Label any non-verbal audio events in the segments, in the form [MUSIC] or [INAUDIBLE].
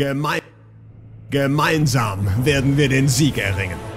Gemein Gemeinsam werden wir den Sieg erringen.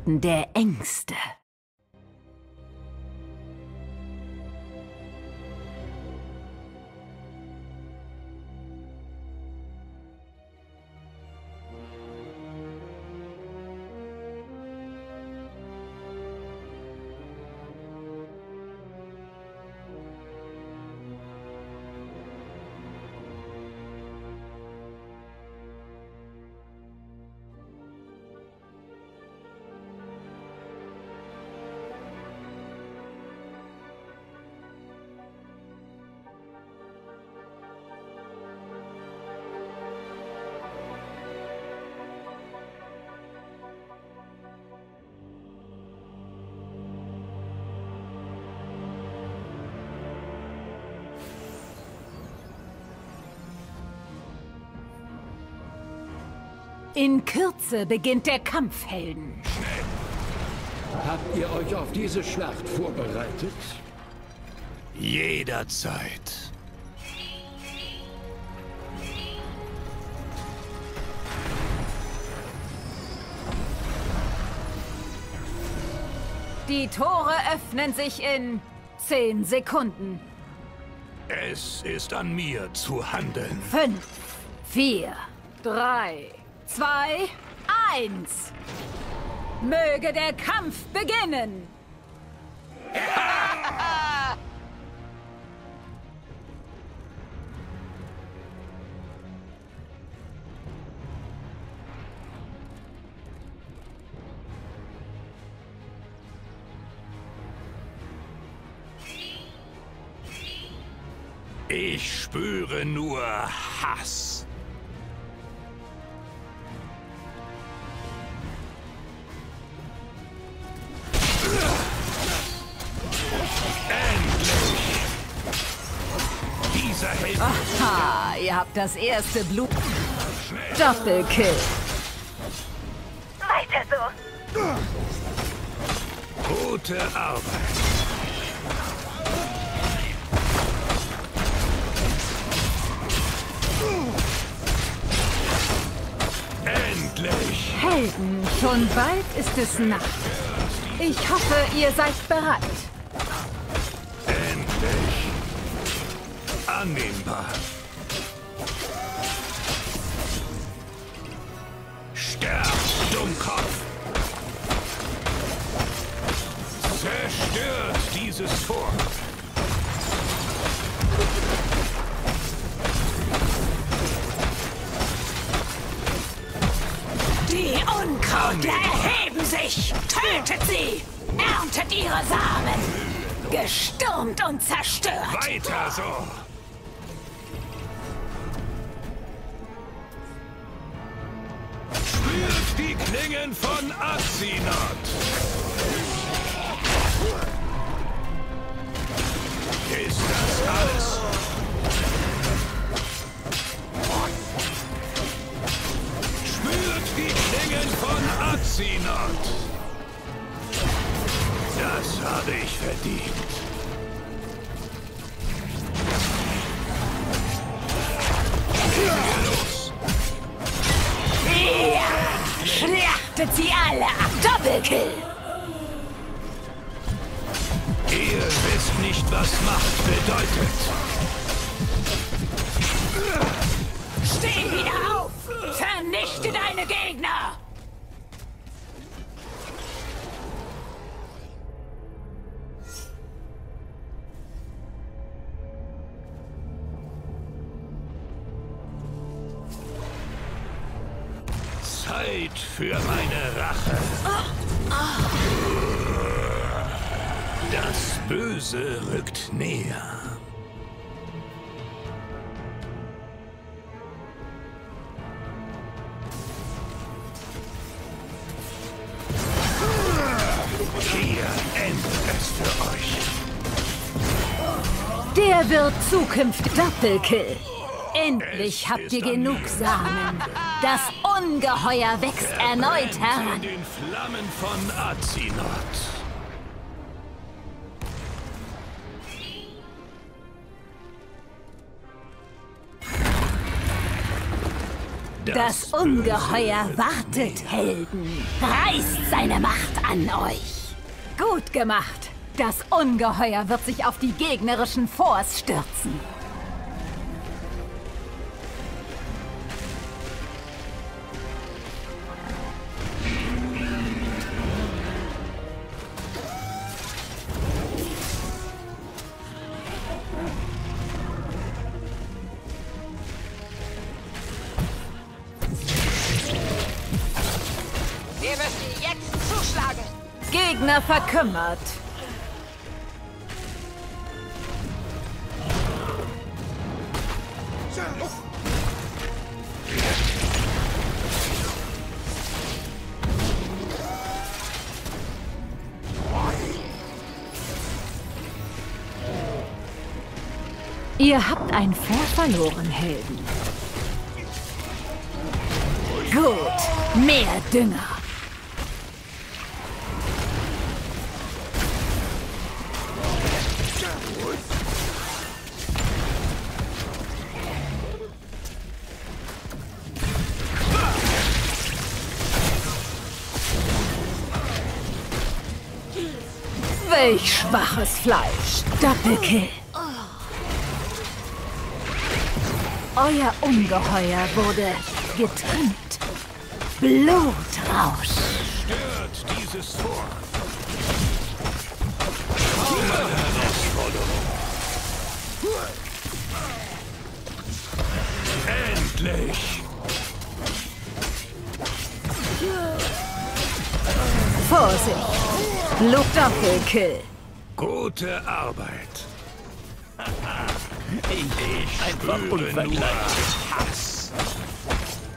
Garten der Ängste. In Kürze beginnt der Kampf, Helden. Habt ihr euch auf diese Schlacht vorbereitet? Jederzeit. Die Tore öffnen sich in zehn Sekunden. Es ist an mir zu handeln. Fünf, vier, drei, zwei, eins. Möge der Kampf beginnen. Ich spüre nur Hass. Habt das erste Blut. Doppelkill. Weiter so. gute Arbeit. Endlich! Helden, schon bald ist es Nacht. Ich hoffe, ihr seid bereit. Endlich! Annehmbar. Dieses Fort! Die Unkrautler erheben sich! Tötet sie! Erntet ihre Samen! Gestürmt und zerstört! Weiter so! Spürt die Klingen von Azinot! Azinot! Das habe ich verdient. Los! Ja! Schlachtet sie alle ab! Doppelkill! Ihr wisst nicht, was Macht bedeutet. Steh wieder auf! Vernichte deine Gegner! Böse rückt näher. Hier endet es für euch. Der wird zukünftig Doppelkill. Endlich habt ihr genug Samen. Das Ungeheuer wächst erneut In heran. den Flammen von Azinoth. Das Ungeheuer wartet, Helden. Reißt seine Macht an euch. Gut gemacht. Das Ungeheuer wird sich auf die gegnerischen Forts stürzen. Verkümmert. Ihr habt ein Fort verloren, Helden. Gut, mehr Dünger. Schwaches Fleisch. Doppelkill. Euer Ungeheuer wurde getrimmt. Blutrausch. Stört dieses Tor. Endlich! Vorsicht. Blut Doppelkill. Gute Arbeit. ich einfach unvergleichlich Hass.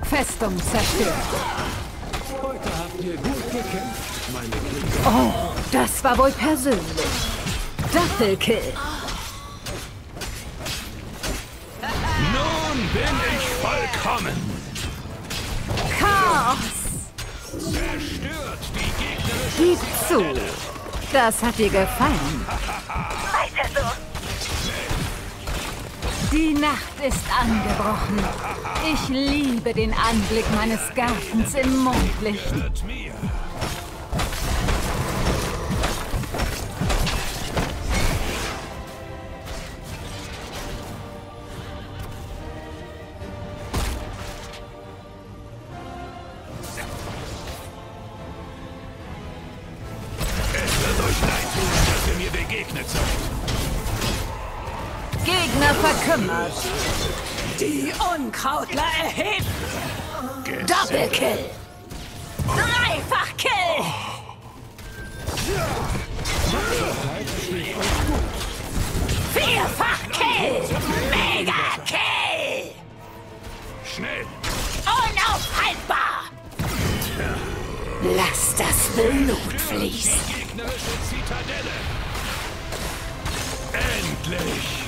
Festung zerstört. Heute habt ihr gut gekämpft, meine Kinder. Oh, das war wohl persönlich. Doppelkill. Nun bin ich vollkommen. Chaos. Zerstört die gegnerische Gib zu. Das hat dir gefallen. Weiter so. Die Nacht ist angebrochen. Ich liebe den Anblick meines Gartens im Mondlicht. Gegner verkümmert. Die Unkrautler erheben. Doppelkill. Dreifachkill. Vierfachkill. Megakill. Schnell! Unaufhaltbar. Lass das Blut fließen. Gegnerische Zitadelle! Endlich!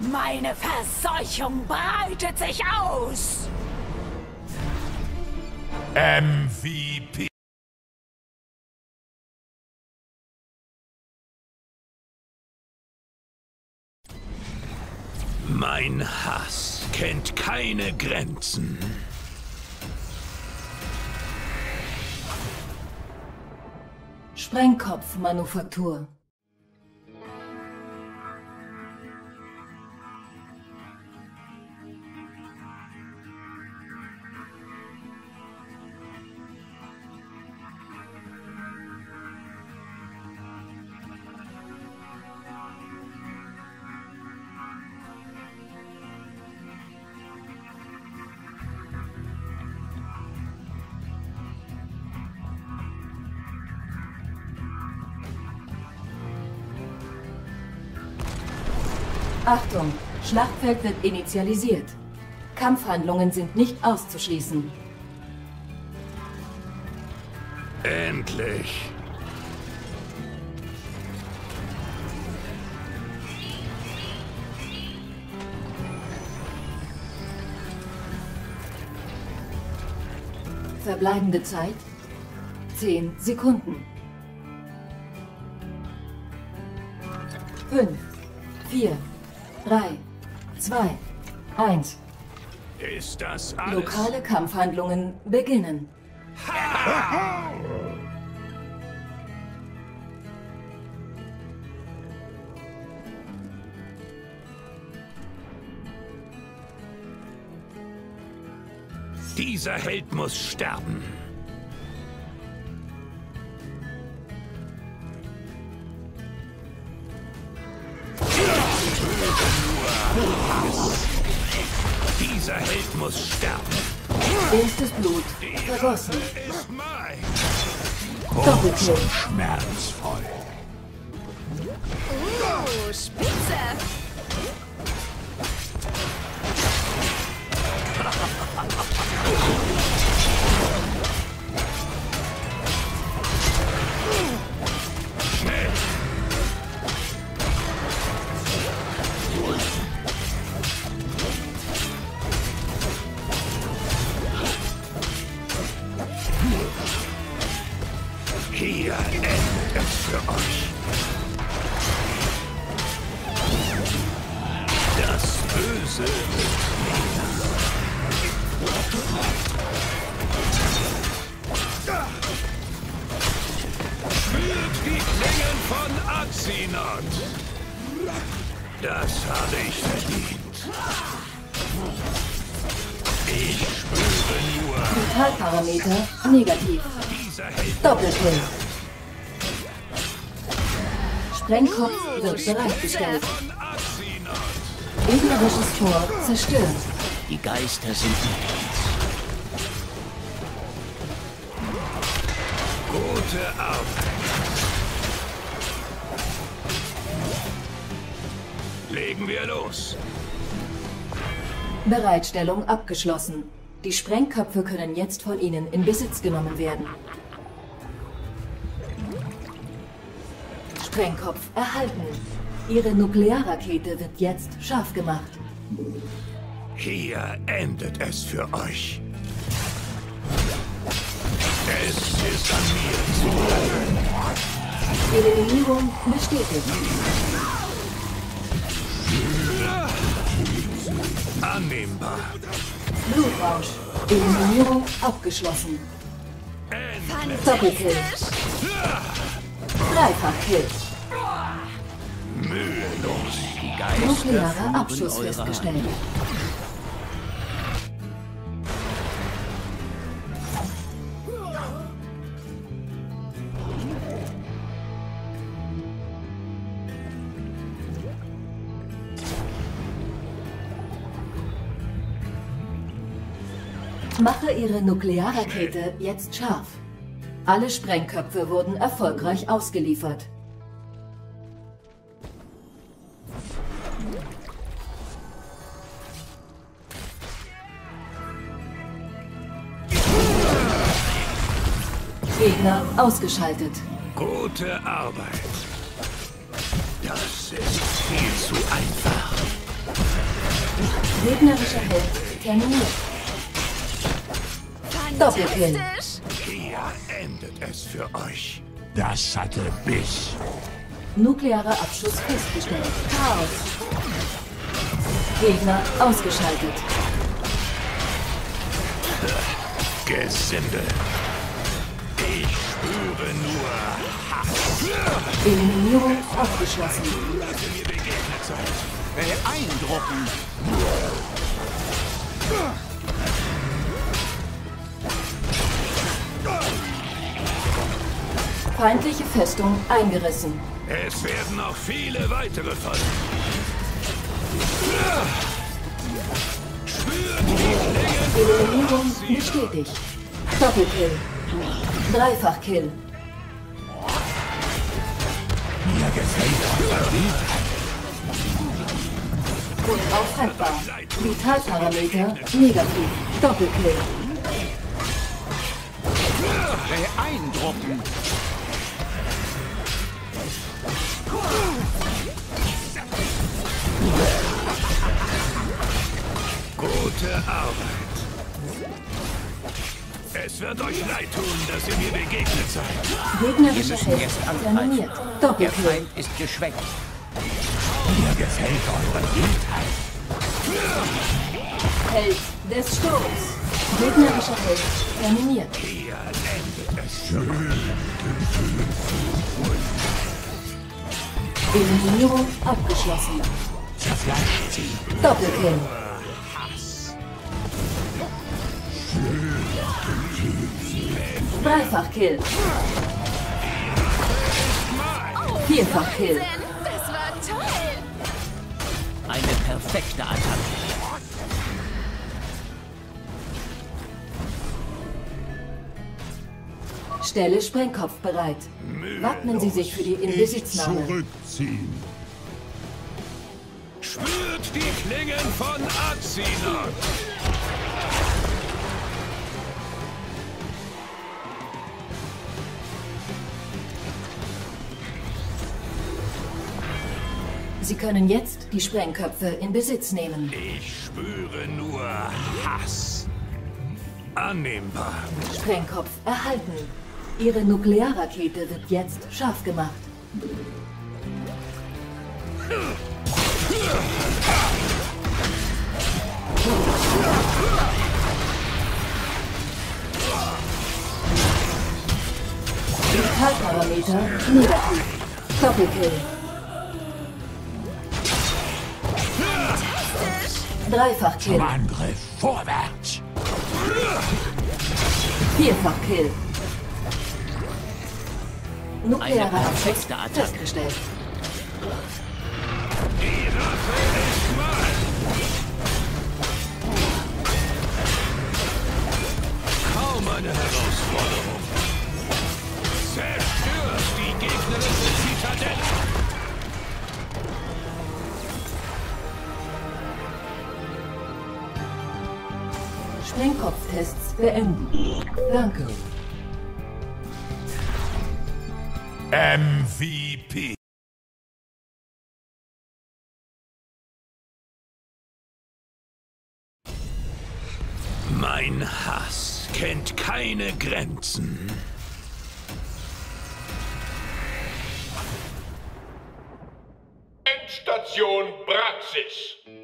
Meine Verseuchung breitet sich aus. MVP! Mein Hass kennt keine Grenzen. Sprengkopfmanufaktur. Schlachtfeld wird initialisiert. Kampfhandlungen sind nicht auszuschließen. Endlich. Verbleibende Zeit 10 Sekunden. 5, 4, 3, 2, 1. Ist das alles? Lokale Kampfhandlungen beginnen. Dieser Held muss sterben. Muss sterben. Erstes Blut vergossen. Ist mein. Doppelkill. Schmerzvoll. Uh, Axinot. Gegnerisches Tor zerstört. Die Geister sind nicht. Gute Arbeit. Legen wir los. Bereitstellung abgeschlossen. Die Sprengköpfe können jetzt von Ihnen in Besitz genommen werden. Sprengkopf erhalten. Ihre Nuklearrakete wird jetzt scharf gemacht. Hier endet es für euch. Es ist an mir zu handeln. Eliminierung bestätigt. Annehmbar. Blutrausch. Eliminierung abgeschlossen. Doppelkill. Dreifachkill. Mühelos. Die Geister Abschuss festgestellt. Mache Ihre Nuklearrakete jetzt scharf. Alle Sprengköpfe wurden erfolgreich ausgeliefert. Gegner ausgeschaltet. Gute Arbeit. Das ist viel zu einfach. Gegnerischer Held terminiert. Doppelkill. Hier endet es für euch. Das hatte Biss. Nuklearer Abschuss festgestellt. Chaos. Gegner ausgeschaltet. Gesindel. Spüre nur. Eliminierung abgeschlossen. Ihr mir begegnet seid. Beeindruckend. Feindliche Festung eingerissen. Es werden noch viele weitere folgen. Spürt die Klingen Eliminierung bestätigt. Doppelkill. Dreifachkill. Mir gefällt euer Lied. Unauffindbar. Vitalparameter negativ. Doppelkill. Beeindruckend. Gute Arbeit. Es wird euch leid tun, dass ihr mir begegnet seid. Wir Gegnerische jetzt terminiert. angreifen. Der Doppelkill. Feind ist geschwächt. Mir gefällt eure Wildheit. Held des Sturms. Gegnerischer Held terminiert. Hier endet es schon. Eliminierung abgeschlossen. Zerfleischt sie. Doppelkill. Dreifachkill. Vierfachkill. Das war toll. Eine perfekte Attacke. Stelle Sprengkopf bereit. Wappnen Sie sich für die Inbesitznahme. Zurückziehen. Spürt die Klingen von Azinot. Sie können jetzt die Sprengköpfe in Besitz nehmen. Ich spüre nur Hass. Annehmbar. Sprengkopf erhalten. Ihre Nuklearrakete wird jetzt scharf gemacht. Vitalparameter negativ. Doppelkill. Dreifachkill. Angriff vorwärts. Vierfachkill. Nuklearer Eine Abschluss festgestellt. Die Rache ist mein. Kaum eine Herausforderung. Zerstört die gegnerische Zitadelle. Sprengkopftests beenden. Danke. MVP. Mein Hass kennt keine Grenzen. Endstation Praxis.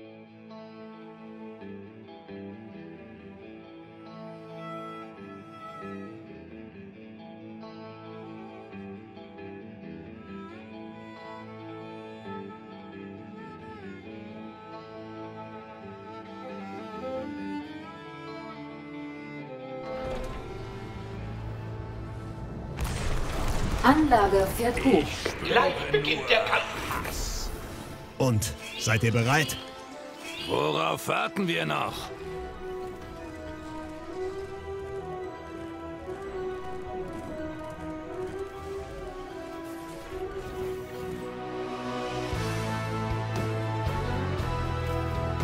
Anlage fährt hoch. Gleich beginnt der Kampf. Und seid ihr bereit? Worauf warten wir noch?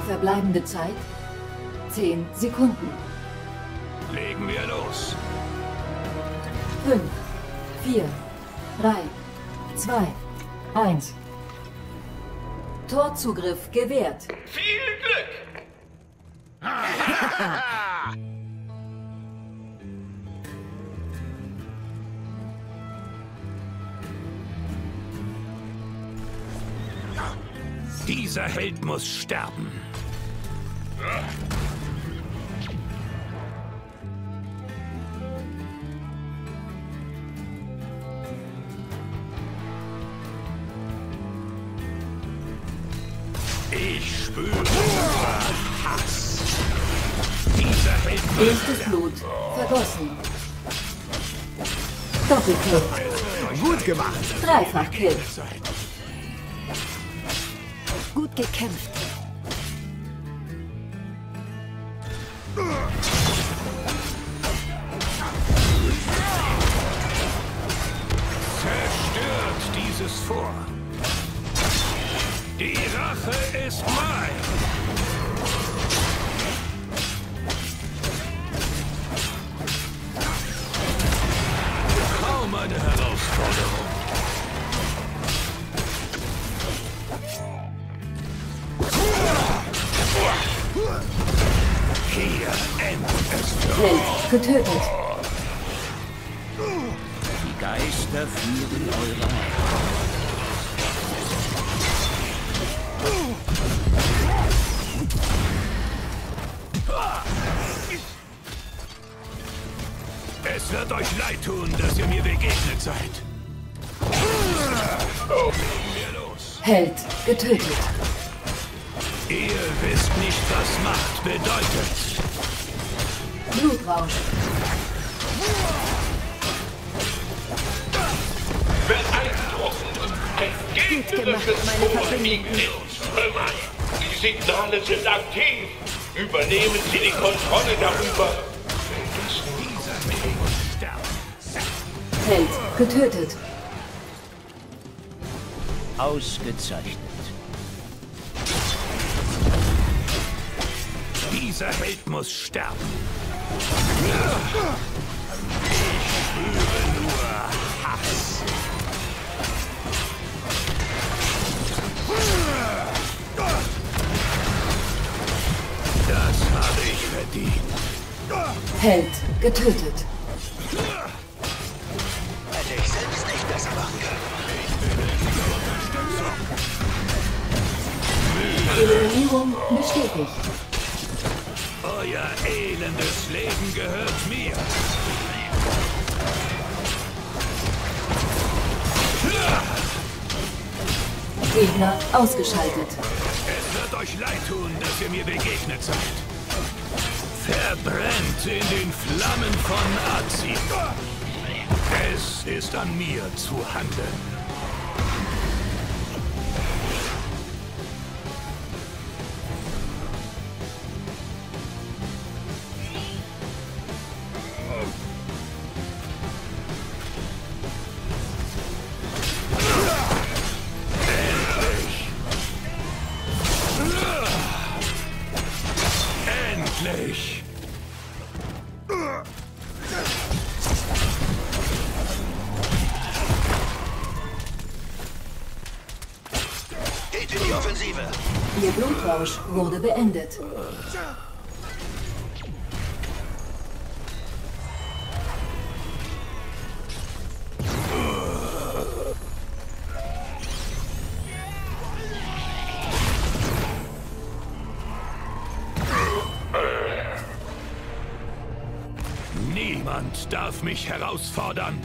Verbleibende Zeit 10 Sekunden. Legen wir los. 5, 4, 3, 2, 1. Torzugriff gewährt. Viel Glück! Dieser Held muss sterben. Doppelkill. [LAUGHS] Gut gemacht. Dreifachkill. sein. Gut gekämpft. Dieser Held muss sterben. Ich spüre nur Hass. Das habe ich verdient. Held getötet. Hätte ich selbst nicht besser machen können. Eliminierung bestätigt. Euer elendes Leben gehört mir. Gegner ausgeschaltet. Es wird euch leid tun, dass ihr mir begegnet seid. Verbrennt in den Flammen von Azim. Es ist an mir zu handeln. Mich herausfordern.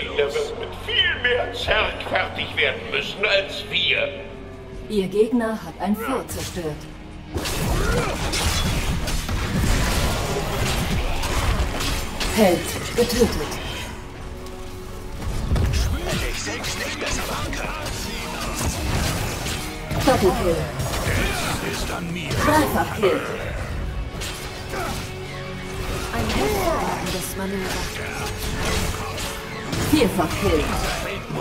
Gegner wird mit viel mehr Zerg fertig werden müssen als wir. Ihr Gegner hat ein Fort zerstört. Held getötet. Hätte ich selbst nicht besser. Doppelkill. Es ist an mir. Dreifachkill. Vierfachkill.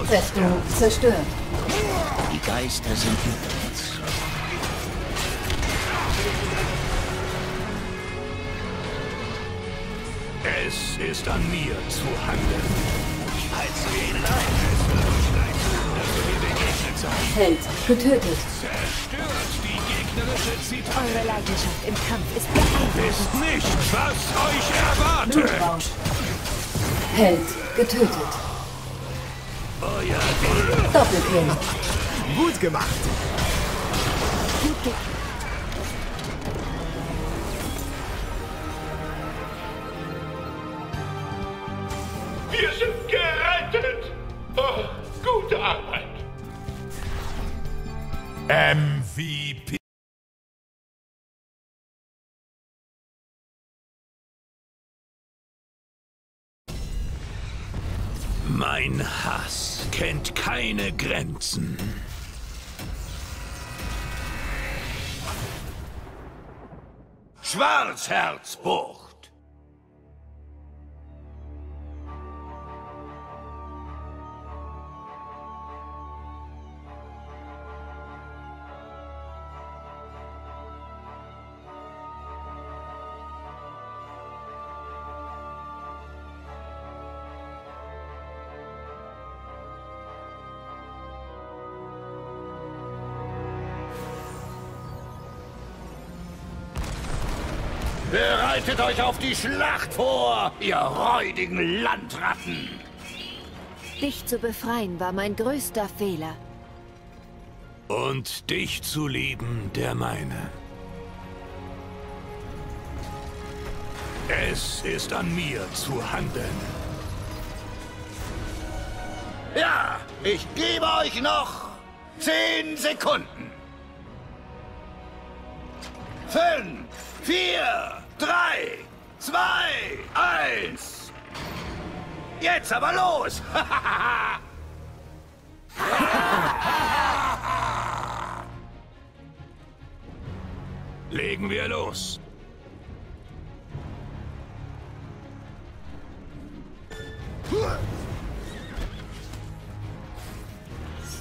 Festung zerstört. Die Geister sind mit uns. Es ist an mir zu handeln. Heizen wir tun, dass begegnet seid. Held getötet. Zerstört die gegnerische Zitadelle. Eure Leidenschaft im Kampf ist beeindruckend. Wisst nicht, was euch erwartet. Blutrausch. Held getötet. Leben Doppelkill. Gut gemacht. Grenzen. Schwarzherzbucht. Bereitet euch auf die Schlacht vor, ihr räudigen Landratten! Dich zu befreien war mein größter Fehler. Und dich zu lieben, der meine. Es ist an mir zu handeln. Ja, ich gebe euch noch zehn Sekunden. Fünf, vier, eins. Jetzt aber los! [LAUGHS] Legen wir los.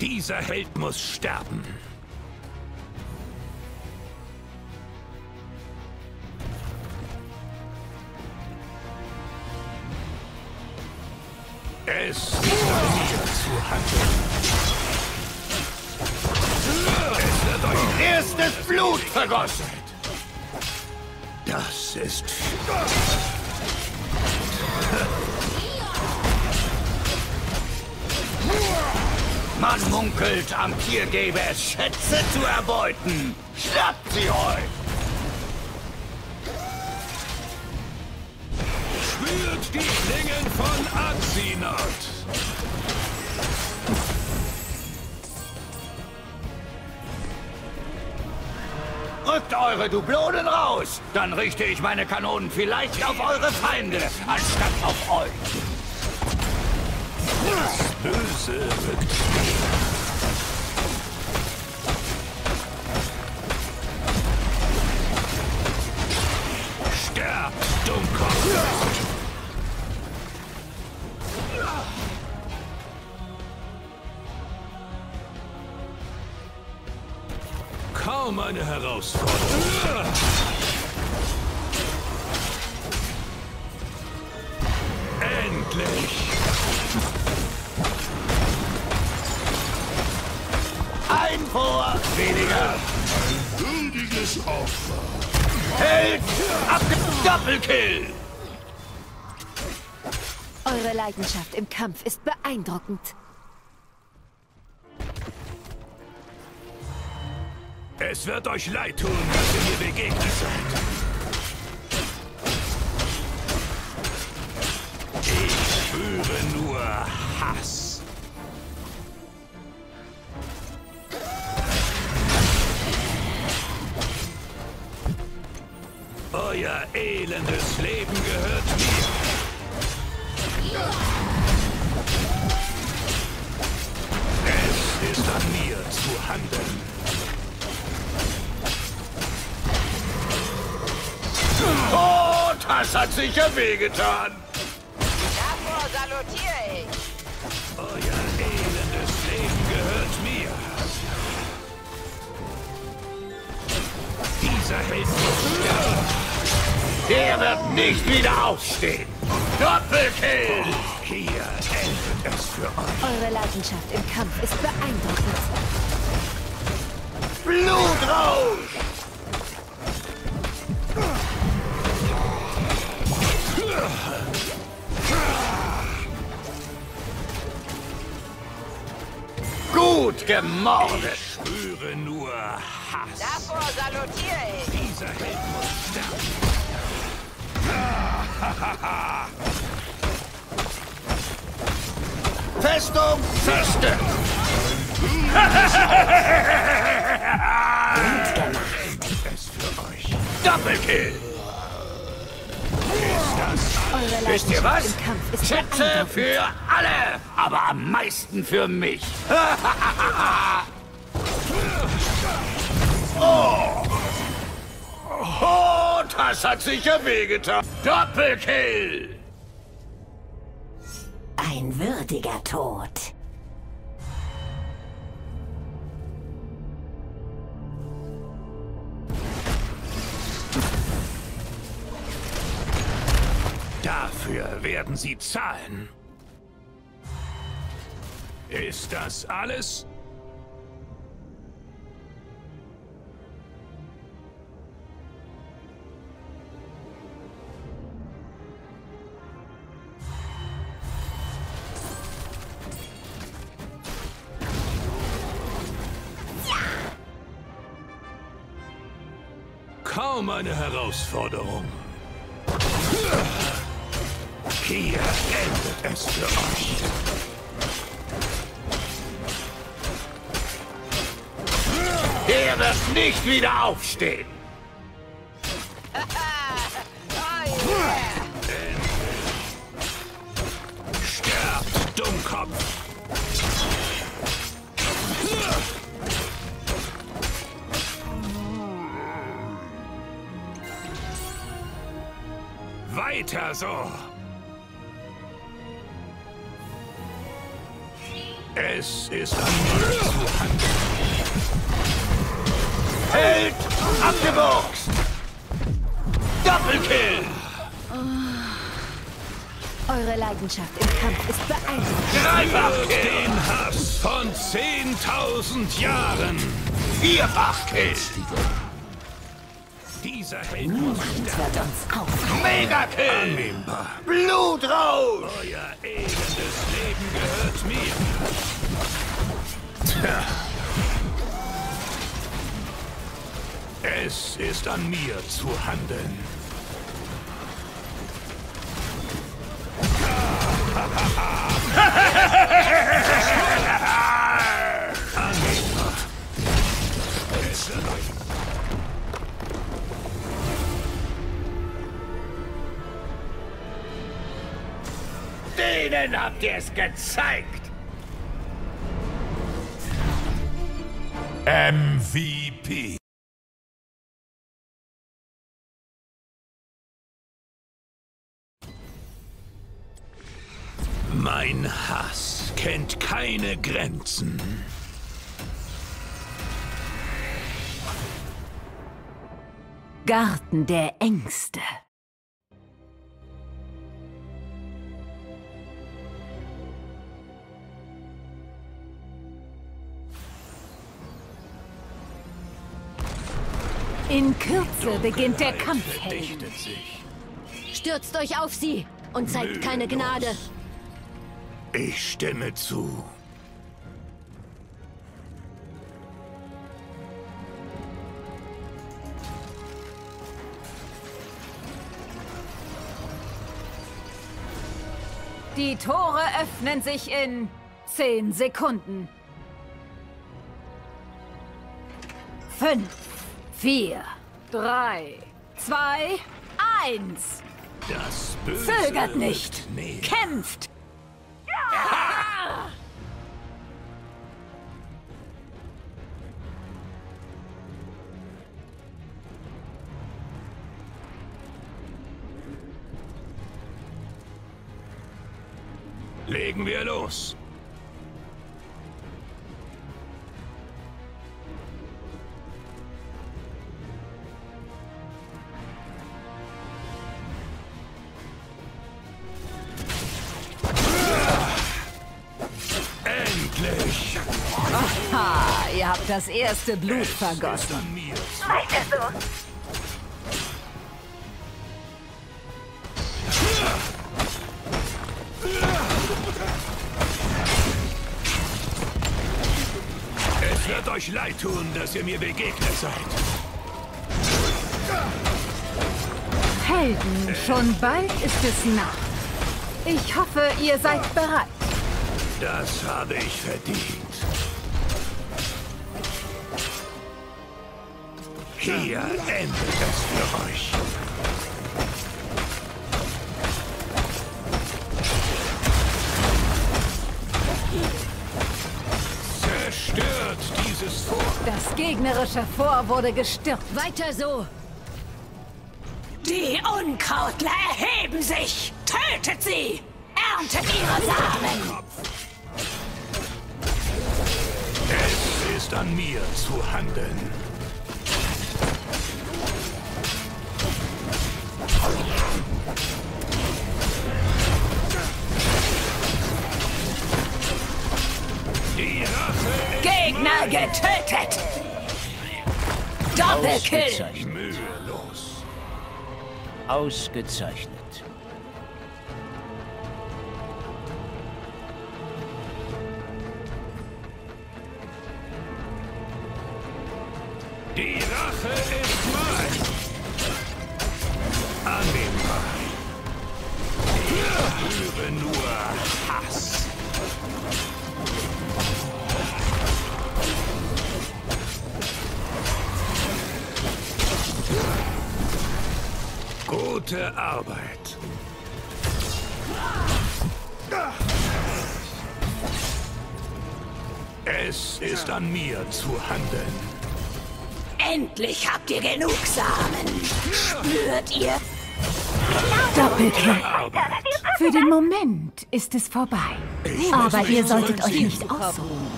Dieser Held muss sterben. Es ist an mir zu handeln. Es wird euch erstes Blut vergossen. Das ist... [LAUGHS] Man munkelt, am Tier gäbe es Schätze zu erbeuten. Schnappt sie euch! Die Klingen von Axinot! Rückt eure Dublonen raus! Dann richte ich meine Kanonen vielleicht auf eure Feinde, anstatt auf euch! Das Böse rückt Sterbt, eine Herausforderung. Endlich! Ein vor weniger. Ein würdiges Opfer. Held! Abge Doppelkill! Eure Leidenschaft im Kampf ist beeindruckend. Es wird euch leid tun, dass ihr mir begegnet seid. Ich spüre nur Hass. Euer elendes wehgetan. Davor salutiere ich. Euer elendes Leben gehört mir. Dieser Held muss. Der wird nicht wieder aufstehen. Doppelkill! Hier endet es für euch. Eure Leidenschaft im Kampf ist beeindruckend. Blutrausch! Gut gemordet! Ich spüre nur Hass. Davor salutiere ich. Dieser Held muss sterben. Festung zerstört! Gut [LAUGHS] gemacht. Es für euch. Doppelkill! Wisst ihr was? Schätze für alle, aber am meisten für mich. [LAUGHS] oh. oh, das hat sicher wehgetan. Doppelkill! Ein würdiger Tod. Werden Sie zahlen. Ist das alles? Kaum eine Herausforderung. Hier endet es für euch. Er wird nicht wieder aufstehen. Sterbt, Dummkopf! Weiter so! Es ist an mir zu handeln. Held abgeboxt! Doppelkill! Eure Leidenschaft im Kampf ist beeindruckend. Dreifachkill! Den Hass von 10.000 Jahren! Vierfachkill! Dieser Held muss Wird uns auf. Megakill! annehmbar. Blutrausch! Euer elendes Leben gehört mir. Tja. Es ist an mir zu handeln. Annehmbar. Denen habt ihr es gezeigt! MVP. Mein Hass kennt keine Grenzen. Garten der Ängste. In Kürze beginnt der Kampf, Helden. Stürzt euch auf sie und zeigt keine Gnade. Ich stimme zu. Die Tore öffnen sich in 10 Sekunden. 5, 4, 3, 2, 1. Das Böse Zögert nicht. Kämpft. Legen wir los. Das erste Blut vergossen. an mir. Es wird euch leid tun, dass ihr mir begegnet seid. Helden, schon bald ist es Nacht. Ich hoffe, ihr seid bereit. Das habe ich verdient. Hier endet es für euch. Zerstört dieses Fort. Das gegnerische Fort wurde gestürzt. Weiter so! Die Unkrautler erheben sich! Tötet sie! Erntet ihre Samen! Es ist an mir zu handeln. Getötet! Doppelkill! Ausgezeichnet. Ausgezeichnet. Gute Arbeit. Es ist an mir zu handeln. Endlich habt ihr genug Samen! Spürt ihr? Doppelkill. Arbeit. Für den Moment ist es vorbei. Aber ihr solltet euch nicht ausruhen.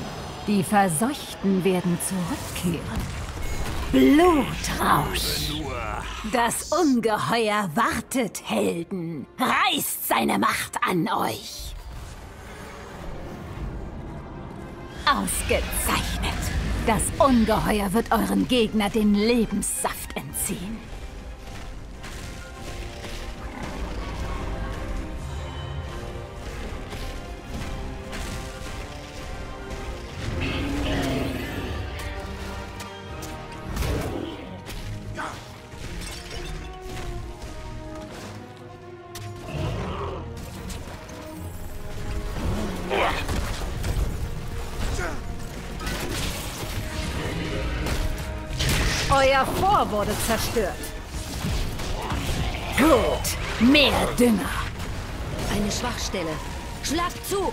Die Verseuchten werden zurückkehren. Blutrausch. Das Ungeheuer wartet, Helden. Reißt seine Macht an euch! Ausgezeichnet. Das Ungeheuer wird euren Gegner den Lebenssaft entziehen. Zerstört. Gut, mehr Dünger. Eine Schwachstelle. Schlag zu!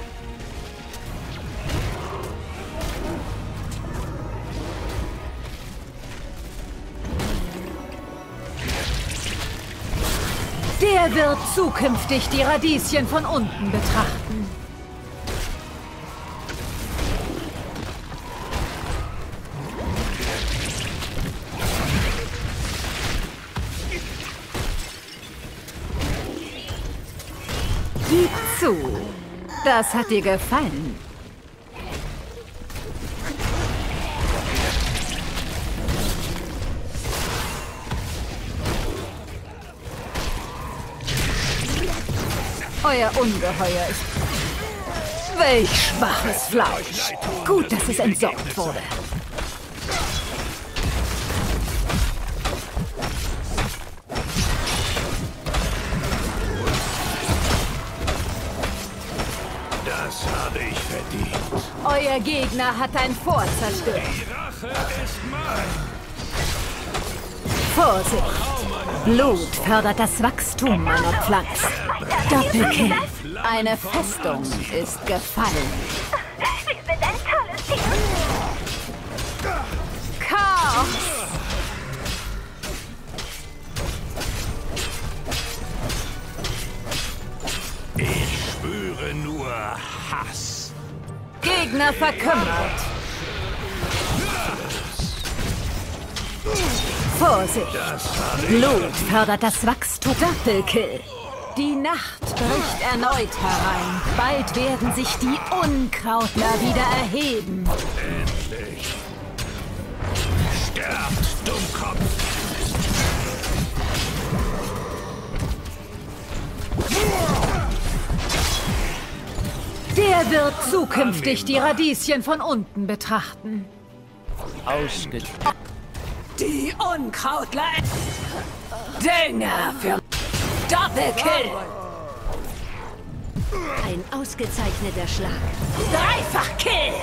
Der wird zukünftig die Radieschen von unten betrachten. Das hat dir gefallen. Euer Ungeheuer ist... Welch schwaches Fleisch. Gut, dass es entsorgt wurde. Euer Gegner hat ein Fort zerstört. Die Rache ist mein. Vorsicht! Blut fördert das Wachstum meiner Pflanze. Doppelkill. Eine Festung ist gefallen. Gegner verkümmert. Vorsicht! Blut fördert das Wachstum. Doppelkill. Die Nacht bricht erneut herein. Bald werden sich die Unkrautler wieder erheben. endlich. Sterbt, Dummkopf. Der wird zukünftig die Radieschen von unten betrachten. Ausgezeichnet. Die Unkrautler! Dünger für Doppelkill! Ein ausgezeichneter Schlag. Dreifach Kill!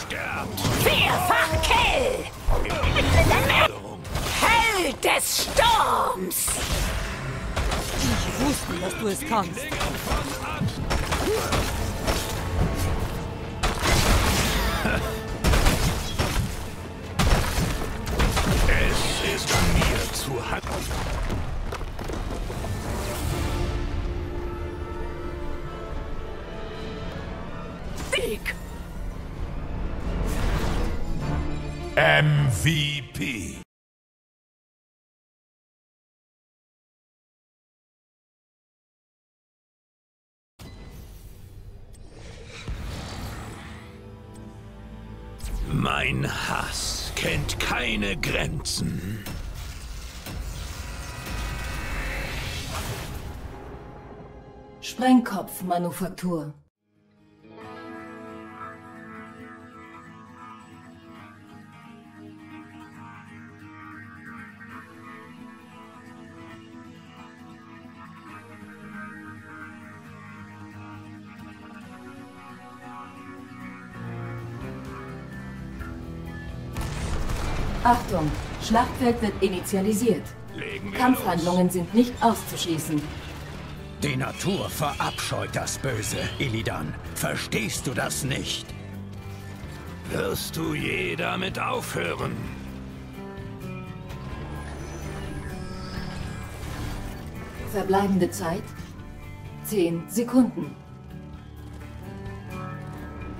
Sterbt. Vierfach Kill! Hell des Sturms! Ich wusste, dass du es kannst. Ist an mir zu handeln. MVP. Mein Hass kennt keine Grenzen. Sprengkopfmanufaktur. Schlachtfeld wird initialisiert. Kampfhandlungen sind nicht auszuschließen. Die Natur verabscheut das Böse, Illidan. Verstehst du das nicht? Wirst du je damit aufhören? Verbleibende Zeit 10 Sekunden.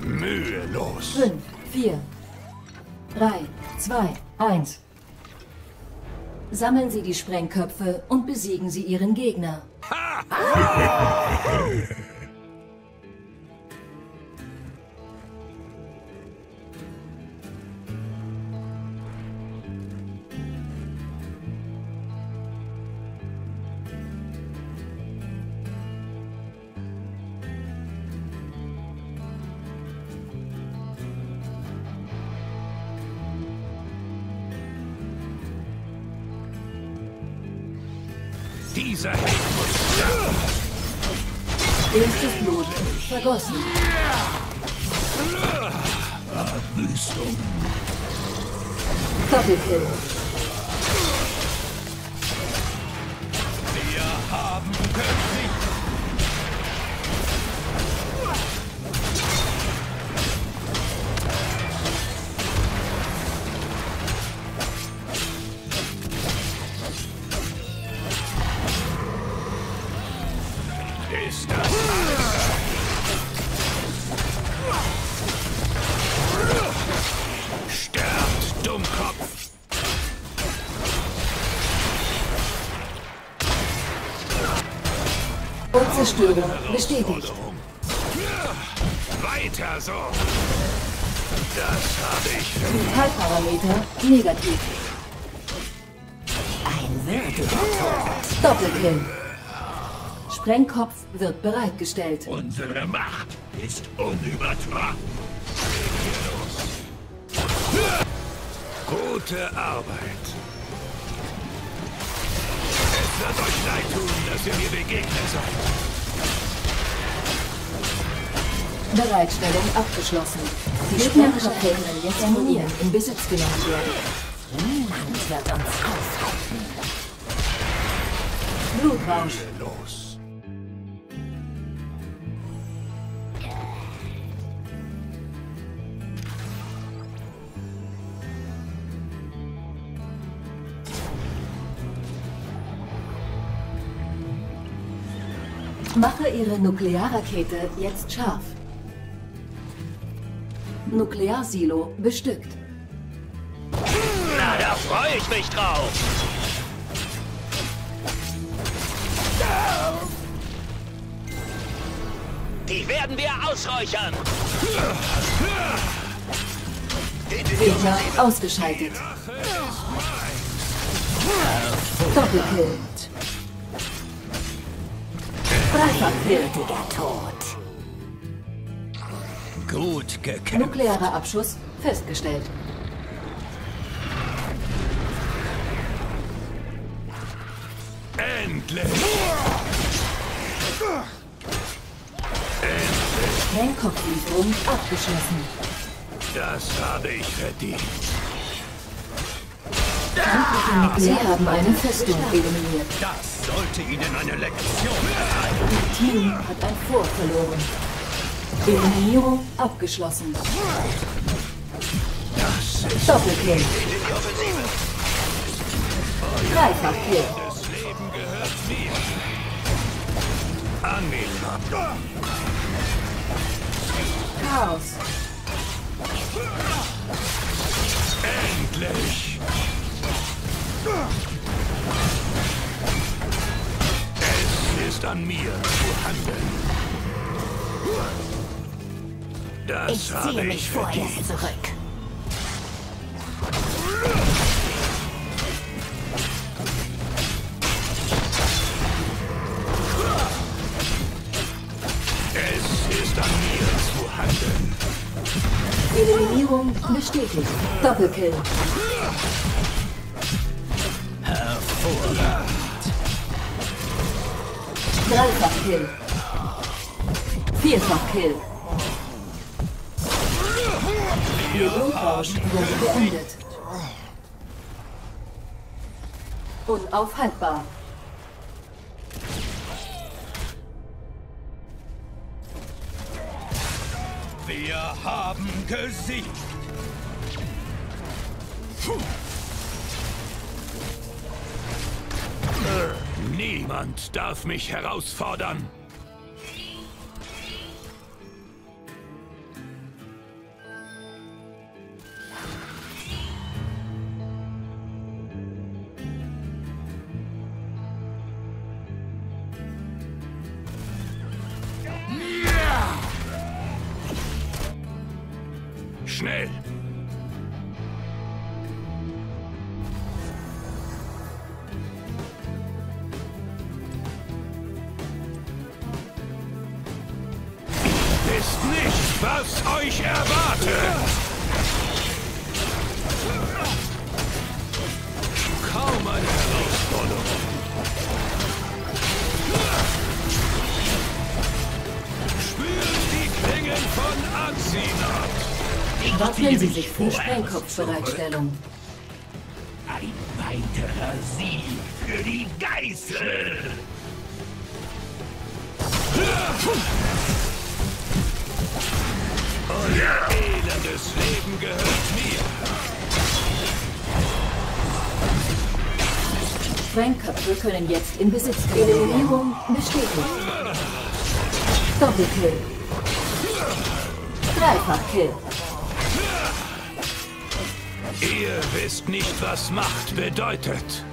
Mühelos. 5, 4, 3, 2, 1. Sammeln Sie die Sprengköpfe und besiegen Sie Ihren Gegner. Ist das alles? Sterbt, Dummkopf! Und Zerstörung bestätigt. Weiter so! Das habe ich Vitalparameter negativ. Ein würdiger. Doppelkill. Sprengkopf wird bereitgestellt. Unsere Macht ist unübertroffen. Gute Arbeit. Es wird euch leid tun, dass ihr mir begegnet seid. Bereitstellung abgeschlossen. Die Sprengköpfe können jetzt von Ihnen in Besitz genommen werden. Niemand wird uns aufhalten. Blutrausch. Ihre Nuklearrakete jetzt scharf. Nuklearsilo bestückt. Na, da freue ich mich drauf. Die werden wir ausräuchern. Gegner ausgeschaltet. Doppelkill. Dreifachkill. Würdiger Tod. Gut gekämpft. Nuklearer Abschuss festgestellt. Endlich! Sprengkopflieferung abgeschlossen. Das habe ich verdient. Sie haben eine Festung eliminiert. Das sollte Ihnen eine Lektion sein. Ihr Team hat ein Vor verloren. Eliminierung abgeschlossen. Das ist Doppelkill. Dreifachkill. das Leben gehört mir. Annehmbar. Chaos. Endlich! Es ist an mir zu handeln. Das Ich habe ziehe ich mich vorerst verdient. zurück. Es ist an mir zu handeln. Eliminierung bestätigt. Doppelkill. Dreifachkill. Vierfachkill. Ihr Blutrausch wurde beendet. Unaufhaltbar. Wir haben gesiegt. Niemand darf mich herausfordern. Was euch erwartet! Kaum eine Herausforderung. Spürt die Klingen von Azinat! Wappnen Sie sich für Sprengkopfbereitstellung. Ein weiterer Sieg für die Geißel. Elendes Leben gehört mir. Sprengköpfe können jetzt in Besitz genommen werden. Eliminierung bestätigt. Doppelkill. Dreifachkill. Ihr wisst nicht, was Macht bedeutet.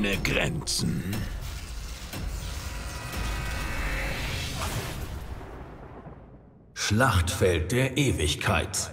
Keine Grenzen. Schlachtfeld der Ewigkeit.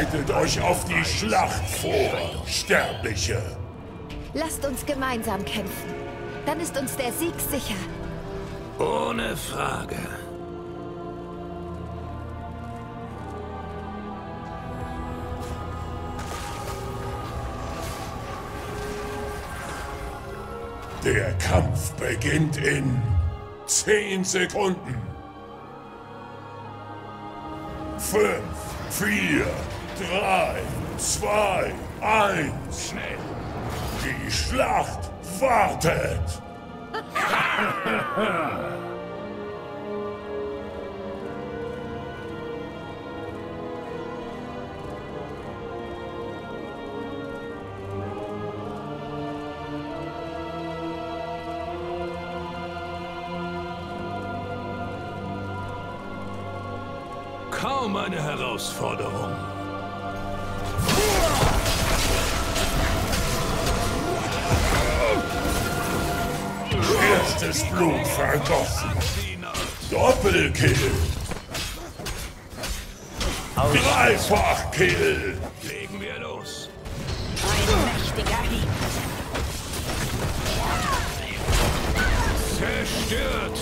Bereitet euch auf die Schlacht vor, Sterbliche. Lasst uns gemeinsam kämpfen. Dann ist uns der Sieg sicher. Ohne Frage. Der Kampf beginnt in 10 Sekunden. 5, Vier, drei, zwei, eins. Schnell. Die Schlacht wartet. Kaum eine Herausforderung. Erstes Blut vergossen. Doppelkill. Dreifachkill. Legen wir los. Ein mächtiger Hieb. Zerstört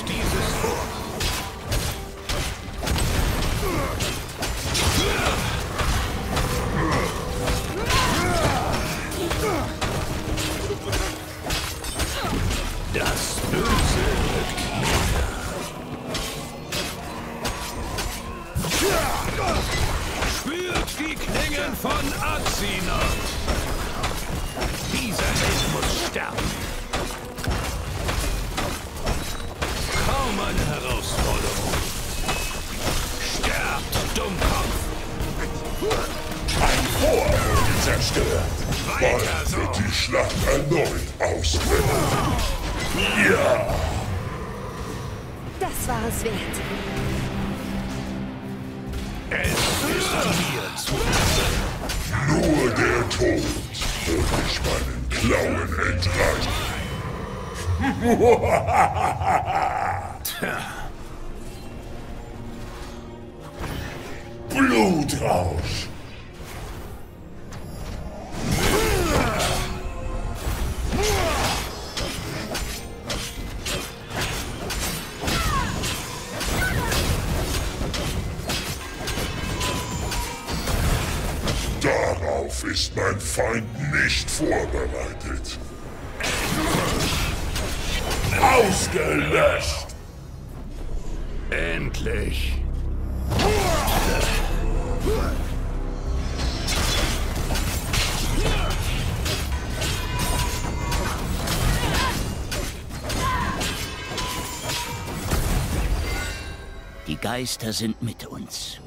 zerstört. Bald wird die Schlacht erneut ausbrechen. Ja. Das war es wert. Es ist mir zu Nur der Tod wird mich meinen Klauen entreißen. [LAUGHS] Blutrausch. Feind nicht vorbereitet. Ausgelöscht! endlich. Die Geister sind mit uns.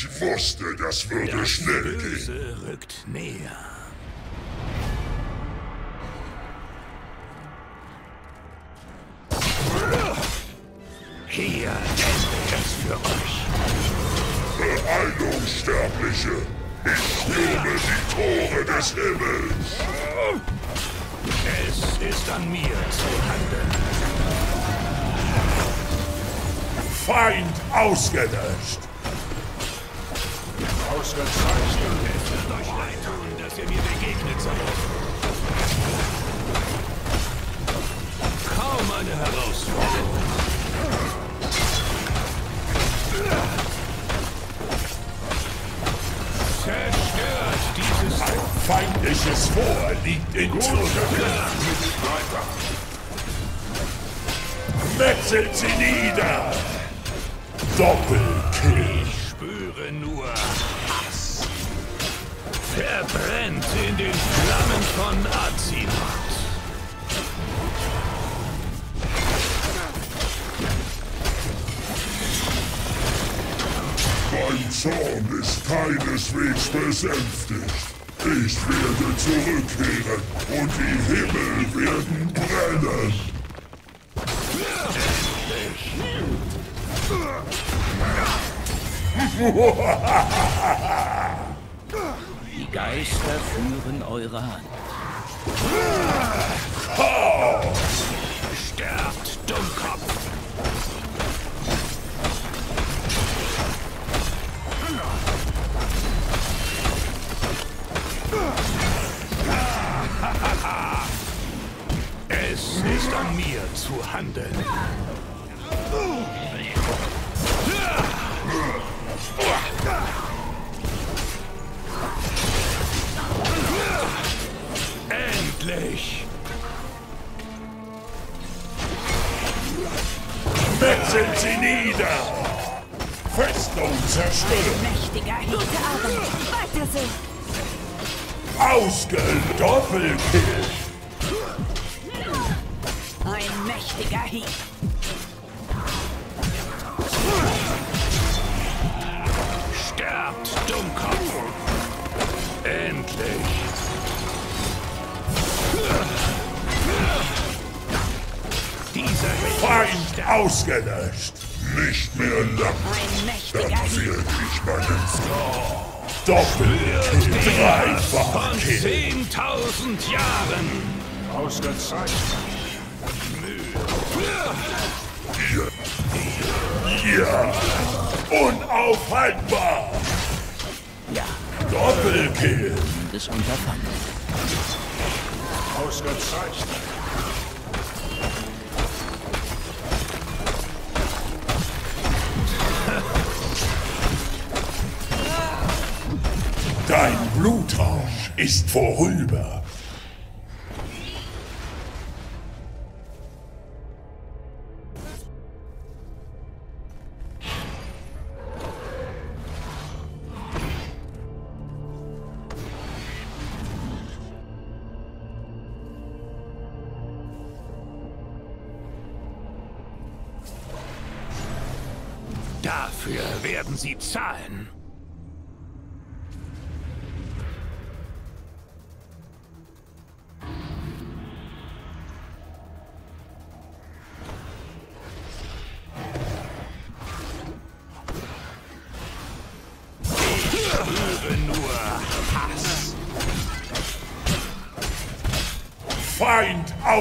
Ich wusste, das würde schnell gehen. Böse rückt näher. Hier endet es für euch. Beeilung, Sterbliche! Ich stürme die Tore des Himmels! Es ist an mir zu handeln. Feind ausgelöscht! Vor liegt in Zürich. Metzelt sie nieder! Doppelkill! Ich spüre nur Hass. Verbrennt in den Flammen von Azinoth. Mein Zorn ist keineswegs besänftigt. Ich werde zurückkehren und die Himmel werden brennen. Die Geister führen eure Hand. Sterbt, Es ist an mir zu handeln. Metzelt Metzelt sie nieder! Festung zerstört! Mächtiger. Gute Arbeit. Weiter so. Ausgel mächtiger Hieb. Sterbt, Dummkopf! Endlich! Dieser Feind ausgelöscht! Nicht mehr lang! Ein mächtiger Dann Hieb. werde ich meinen Doppelkill! Dreifach von Kill! 10.000 Jahren! Ausgezeichnet. Ja! Unaufhaltbar! Ja, Doppelkill! das Unterfangen. Ausgezeichnet. Dein Blutrausch ist vorüber.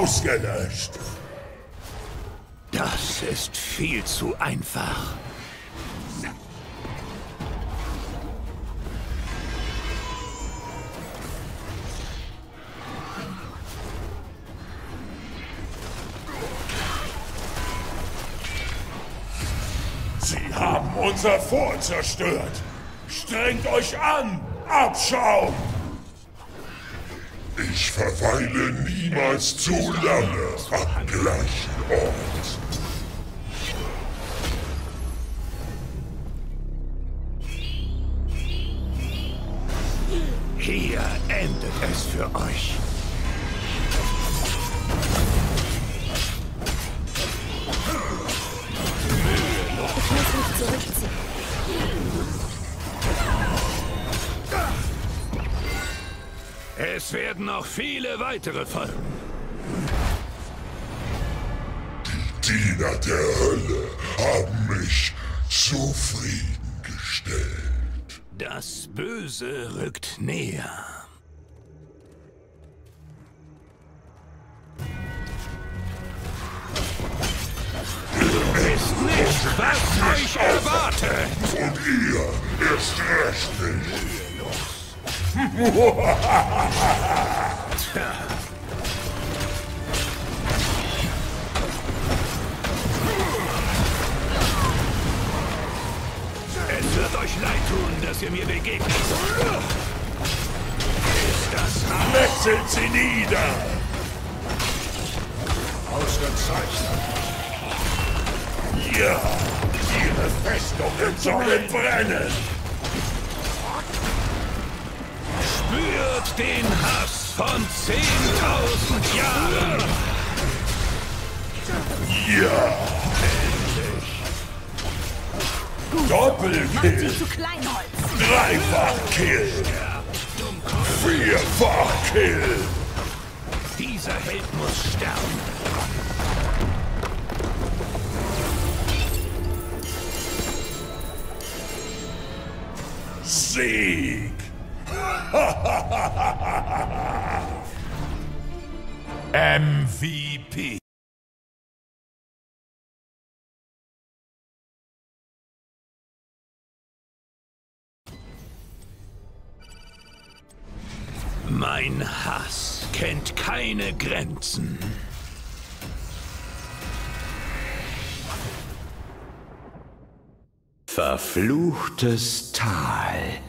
Ausgelöscht. Das ist viel zu einfach. Sie haben unser Fort zerstört. Strengt euch an, Abschaum! Ich verweile niemals zu lange am gleichen Ort. Hier endet es für euch. Viele weitere folgen. Diener der Hölle haben mich zufriedengestellt. Das Böse rückt näher. Wisst nicht, was euch erwartet. Und ihr erst recht nicht. [LAUGHS] Es wird euch leid tun, dass ihr mir begegnet. Ist das? Metzelt sie nieder! Ausgezeichnet. Ja, ihre Festungen sollen brennen! Spürt den Hass von 10.000 Jahren. Ja! Macht Doppelkill! Dreifach-Kill! Vierfach-Kill! Dieser Held muss sterben. Sieg! MVP! Mein Hass kennt keine Grenzen. Verfluchtes Tal.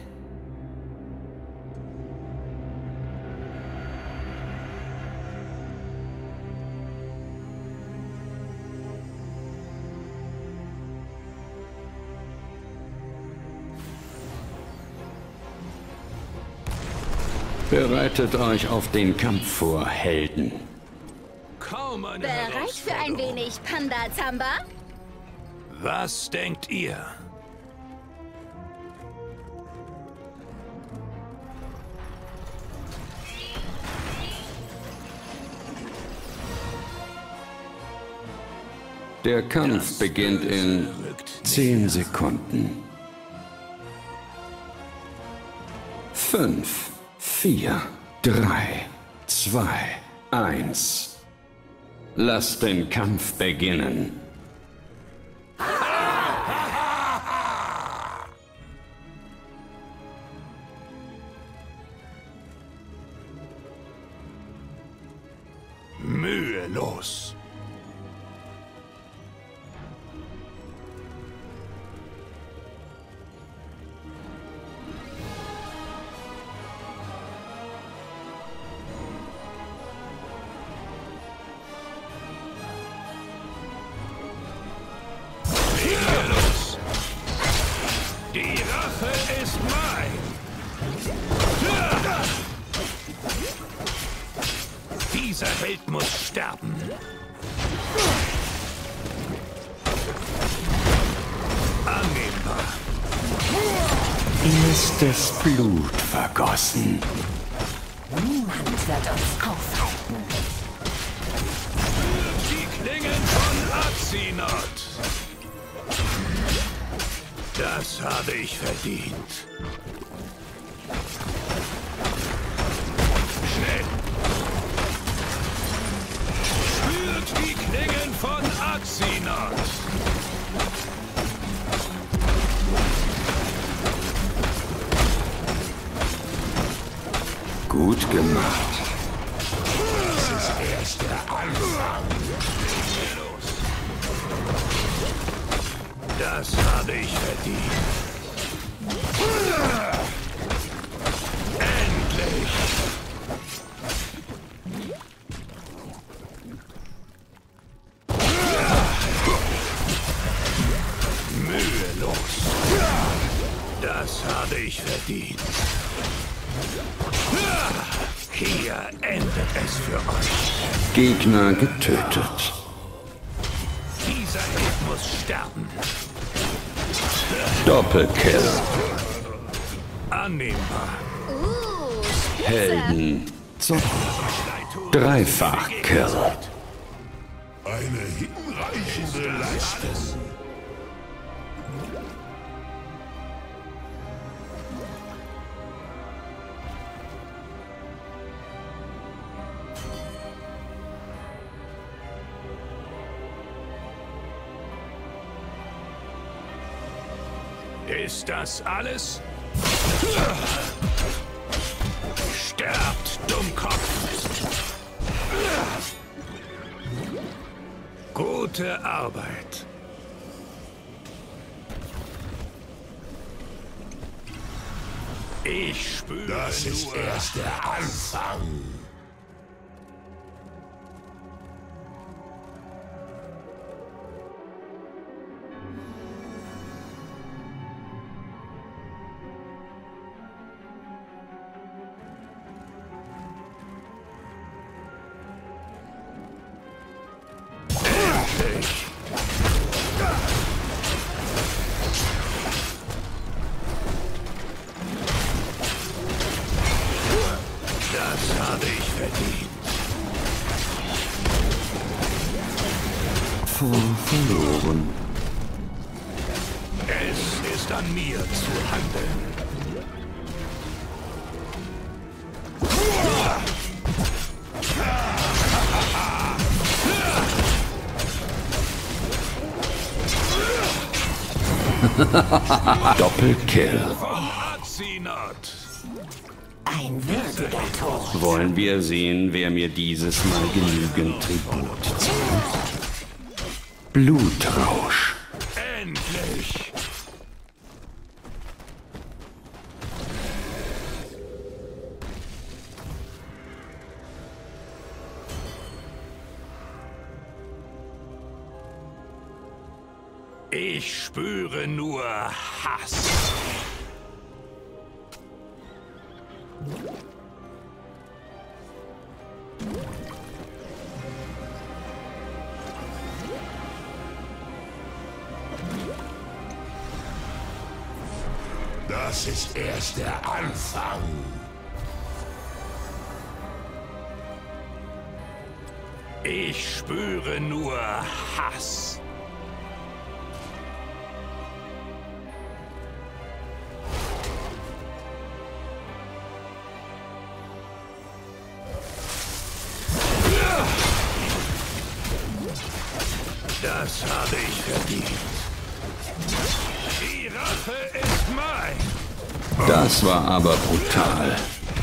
Bereitet euch auf den Kampf vor, Helden. Kaum eine Bereit für ein wenig Panda-Zamba? Was denkt ihr? Der Kampf beginnt in 10 Sekunden. 5, 4, 3, 2, 1. Lasst den Kampf beginnen. Gegner getötet. Dieser muss sterben. Doppelkill. Annehmbar. Helden. Zocken. Dreifach-Kill. Eine Ist das alles? Sterbt, Dummkopf! Gute Arbeit. Ich spüre Das ist nur erst der. Anfang. [LAUGHS] Doppelkill. Ein würdiger Tod. Wollen wir sehen, wer mir dieses Mal genügend Tribut zahlt? Blutrausch. Endlich! nur Hass. Das ist erst der Anfang. Ich spüre nur Hass. Das war aber brutal.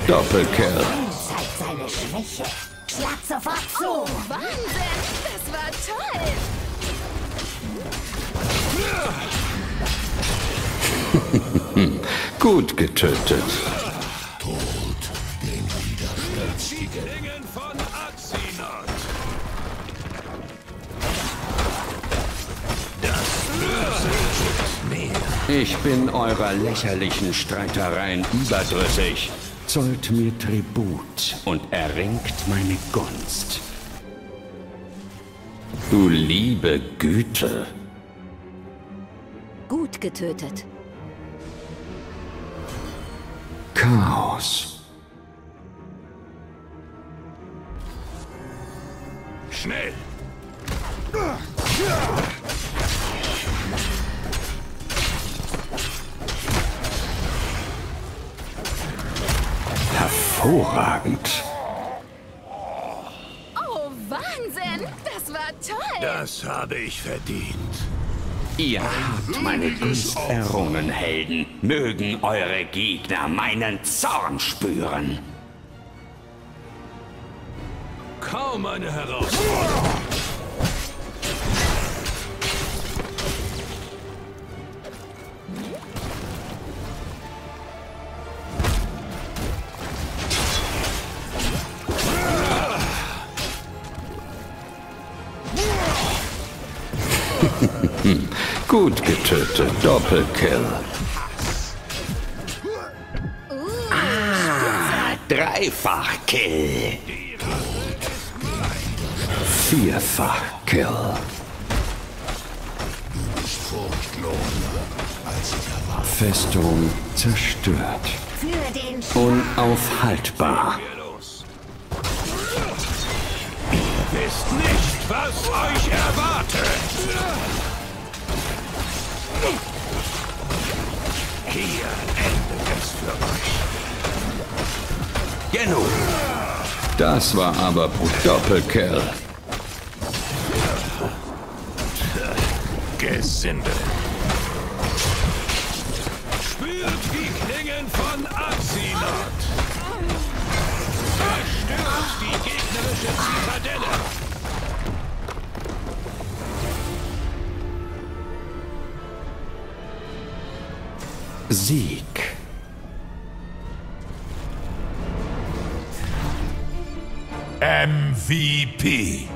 Doppelkill. Zeigt seine Schwäche. Schlag sofort zu. Wahnsinn. Das war toll. Gut getötet. Ich bin eurer lächerlichen Streitereien überdrüssig. Zollt mir Tribut und erringt meine Gunst. Du liebe Güte. Gut getötet. Chaos. Schnell. Hervorragend. Oh, Wahnsinn. Das war toll. Das habe ich verdient. Ihr habt meine Gunst errungen, Helden. Mögen eure Gegner meinen Zorn spüren. Kaum eine Herausforderung. Gut getötet, Doppelkill. Ah, Dreifachkill. Vierfachkill. Festung zerstört. Unaufhaltbar. Wisst nicht, was euch erwartet. Hier endet es für euch. Genug. Das war aber Doppelkill. Gesindel. Sieg. MVP.